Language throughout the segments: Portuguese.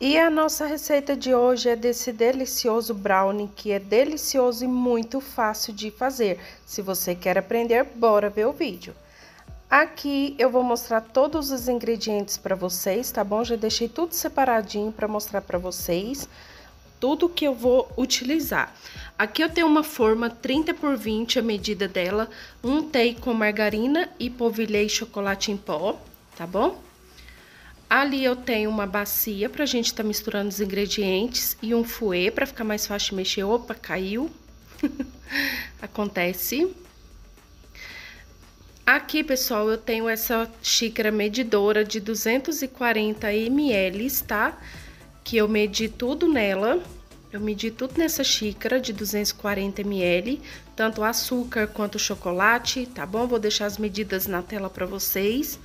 E a nossa receita de hoje é desse delicioso brownie, que é delicioso e muito fácil de fazer. Se você quer aprender, bora ver o vídeo. Aqui eu vou mostrar todos os ingredientes para vocês, tá bom? Já deixei tudo separadinho para mostrar para vocês tudo que eu vou utilizar. Aqui eu tenho uma forma 30 por 20, a medida dela, untei com margarina e polvilhei chocolate em pó, tá bom? Ali eu tenho uma bacia pra gente tá misturando os ingredientes e um fouet pra ficar mais fácil de mexer. Opa, caiu. Acontece. Aqui, pessoal, eu tenho essa xícara medidora de 240 ml, tá? Que eu medi tudo nela. Eu medi tudo nessa xícara de 240 ml, tanto açúcar quanto chocolate, tá bom? Vou deixar as medidas na tela pra vocês.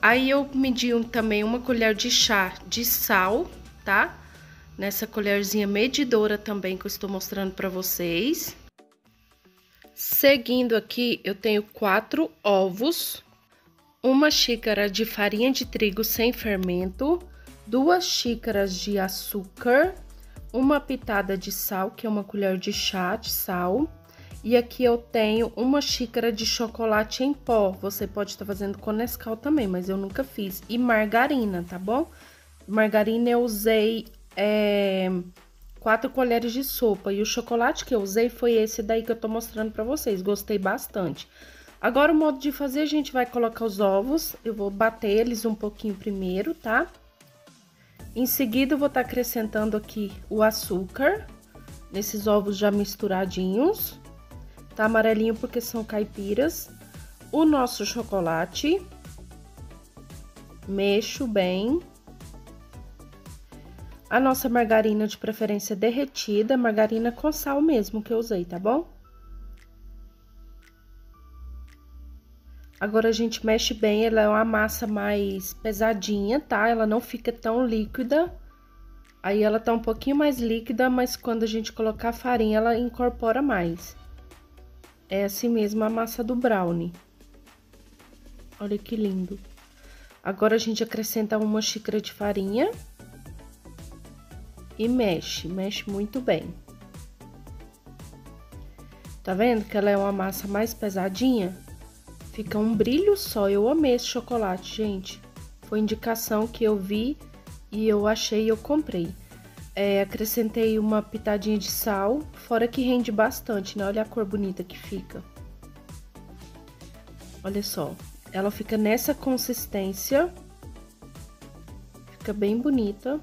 Aí eu medi um, também uma colher de chá de sal, tá? Nessa colherzinha medidora também que eu estou mostrando para vocês. Seguindo aqui, eu tenho quatro ovos, uma xícara de farinha de trigo sem fermento, duas xícaras de açúcar, uma pitada de sal, que é uma colher de chá de sal, e aqui eu tenho uma xícara de chocolate em pó. Você pode estar fazendo com Nescau também, mas eu nunca fiz. E margarina, tá bom? Margarina eu usei é, quatro colheres de sopa. E o chocolate que eu usei foi esse daí que eu tô mostrando pra vocês. Gostei bastante. Agora, o modo de fazer, a gente vai colocar os ovos. Eu vou bater eles um pouquinho primeiro, tá? Em seguida, eu vou estar tá acrescentando aqui o açúcar. Nesses ovos já misturadinhos. Tá amarelinho porque são caipiras. O nosso chocolate. Mexo bem. A nossa margarina de preferência derretida, margarina com sal mesmo que eu usei, tá bom? Agora a gente mexe bem, ela é uma massa mais pesadinha, tá? Ela não fica tão líquida. Aí ela tá um pouquinho mais líquida, mas quando a gente colocar a farinha, ela incorpora mais. É assim mesmo a massa do brownie. Olha que lindo. Agora a gente acrescenta uma xícara de farinha. E mexe, mexe muito bem. Tá vendo que ela é uma massa mais pesadinha? Fica um brilho só. Eu amei esse chocolate, gente. Foi indicação que eu vi e eu achei e eu comprei. É, acrescentei uma pitadinha de sal, fora que rende bastante, né? Olha a cor bonita que fica. Olha só, ela fica nessa consistência. Fica bem bonita.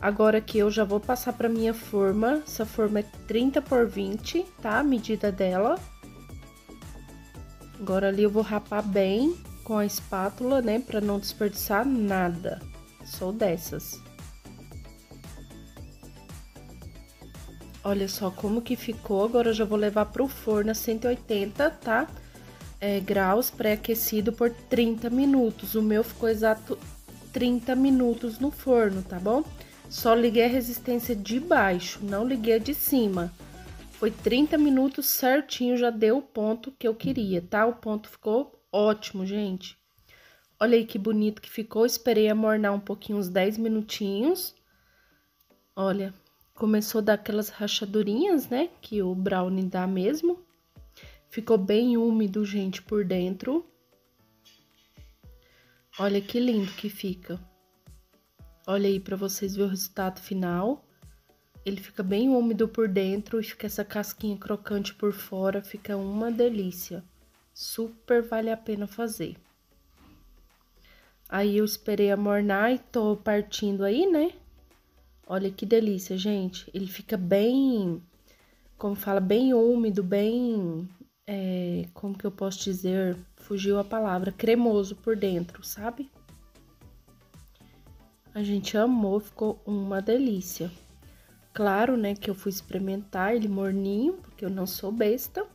Agora aqui eu já vou passar para minha forma. Essa forma é 30 por 20, tá? A medida dela. Agora ali eu vou rapar bem com a espátula, né? Para não desperdiçar nada. Sou dessas. Olha só como que ficou. Agora eu já vou levar pro forno a 180, tá? É, graus pré-aquecido por 30 minutos. O meu ficou exato 30 minutos no forno, tá bom? Só liguei a resistência de baixo, não liguei a de cima. Foi 30 minutos certinho, já deu o ponto que eu queria, tá? O ponto ficou ótimo, gente. Olha aí que bonito que ficou. Esperei amornar um pouquinho, uns 10 minutinhos. Olha, Começou a dar aquelas rachadurinhas, né? Que o brownie dá mesmo. Ficou bem úmido, gente, por dentro. Olha que lindo que fica. Olha aí para vocês verem o resultado final. Ele fica bem úmido por dentro e fica essa casquinha crocante por fora. Fica uma delícia. Super vale a pena fazer. Aí eu esperei amornar e tô partindo aí, né? Olha que delícia, gente. Ele fica bem, como fala, bem úmido, bem, é, como que eu posso dizer? Fugiu a palavra, cremoso por dentro, sabe? A gente amou, ficou uma delícia. Claro, né, que eu fui experimentar ele morninho, porque eu não sou besta.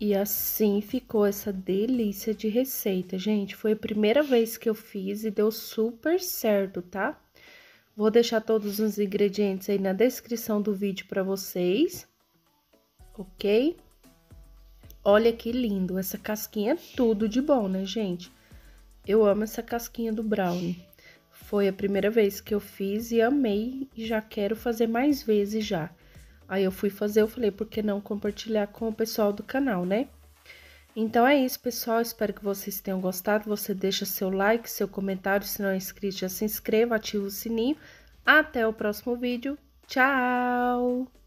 E assim ficou essa delícia de receita, gente. Foi a primeira vez que eu fiz e deu super certo, tá? Vou deixar todos os ingredientes aí na descrição do vídeo para vocês, ok? Olha que lindo, essa casquinha é tudo de bom, né, gente? Eu amo essa casquinha do brownie. foi a primeira vez que eu fiz e amei e já quero fazer mais vezes já. Aí eu fui fazer, eu falei, por que não compartilhar com o pessoal do canal, né? Então é isso, pessoal. Espero que vocês tenham gostado. Você deixa seu like, seu comentário. Se não é inscrito, já se inscreva, ativa o sininho. Até o próximo vídeo. Tchau!